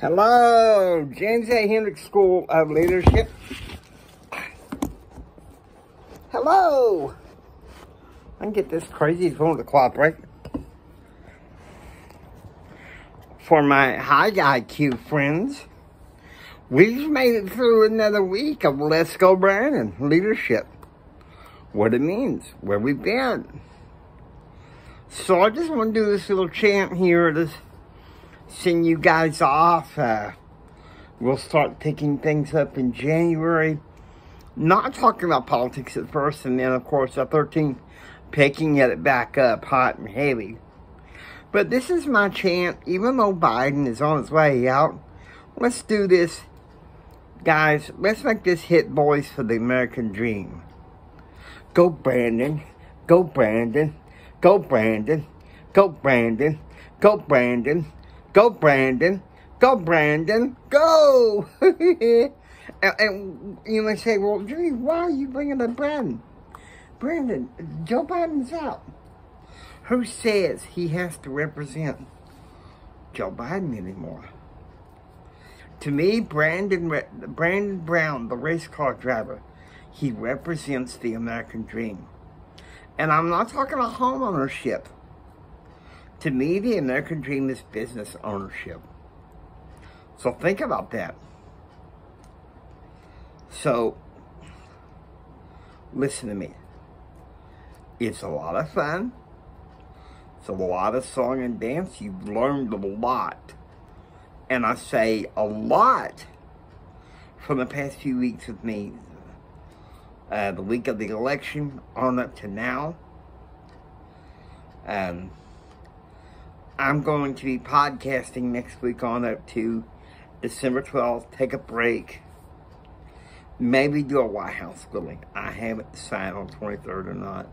Hello, James A. Hendricks School of Leadership. Hello. I can get this crazy phone to cooperate. For my high IQ friends, we've made it through another week of Let's Go Brandon Leadership. What it means, where we've been. So I just want to do this little chant here to send you guys off. Uh, we'll start picking things up in January. Not talking about politics at first, and then, of course, the 13th, picking it back up hot and heavy. But this is my chance, even though Biden is on his way out. Let's do this. Guys, let's make this hit boys for the American dream. Go Brandon. Go Brandon. Go Brandon. Go Brandon. Go Brandon. Go Brandon. Go Brandon. Go! and, and, you may say, well, Jimmy, why are you bringing up Brandon? Brandon, Joe Biden's out. Who says he has to represent Joe Biden anymore? To me, Brandon, Brandon Brown, the race car driver, he represents the American dream. And I'm not talking about home ownership. To me, the American dream is business ownership. So think about that. So, listen to me. It's a lot of fun. It's a lot of song and dance. You've learned a lot. And I say a lot from the past few weeks with me. Uh, the week of the election on up to now. Um, I'm going to be podcasting next week on up to December 12th. Take a break. Maybe do a White House building. I haven't decided on 23rd or not.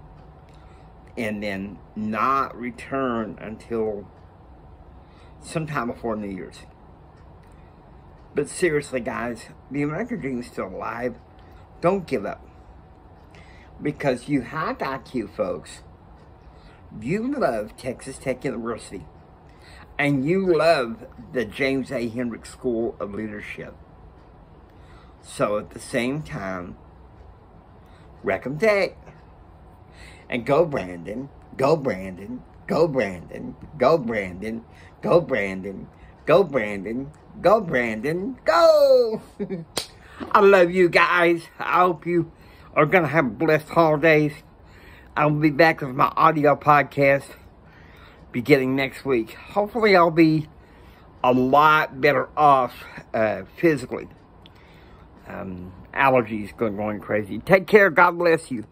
And then not return until sometime before New Year's. But seriously, guys, the American dream is still alive. Don't give up. Because you have IQ, folks you love Texas Tech University and you love the James A. Hendricks School of Leadership. So at the same time, Wreck 'Em Tech and go Brandon, go Brandon, go Brandon, go Brandon, go Brandon, go Brandon, go Brandon, go! I love you guys. I hope you are going to have blessed holidays. I'll be back with my audio podcast beginning next week. Hopefully I'll be a lot better off uh, physically. Um, allergies going, going crazy. Take care. God bless you.